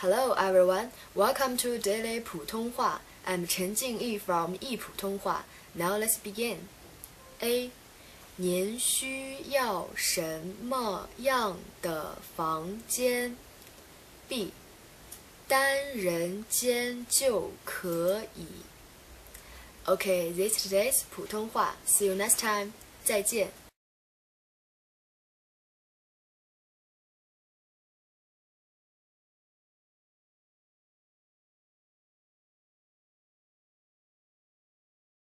Hello everyone, welcome to Daily Putonghua. I'm Chen Jingyi from Putonghua. Now let's begin. A. 您需要什么样的房间？B. 单人间就可以。Okay, this is today's 普通话. See you next time. 再见。